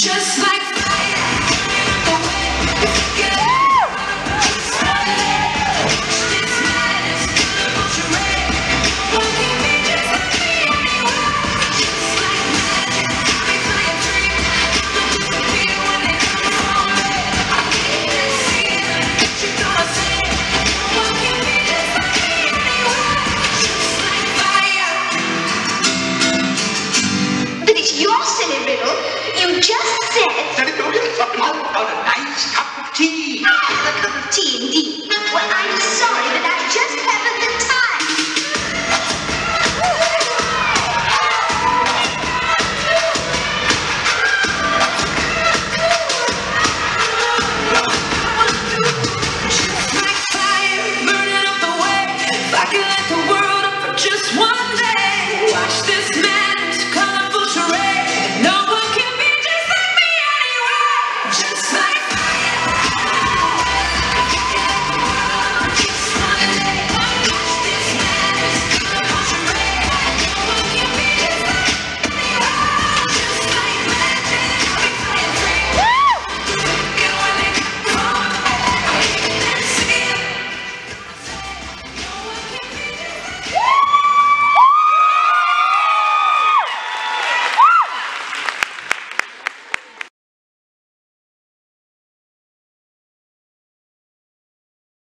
just like That's it. Then it will be a oh, nice cup of tea. Ah!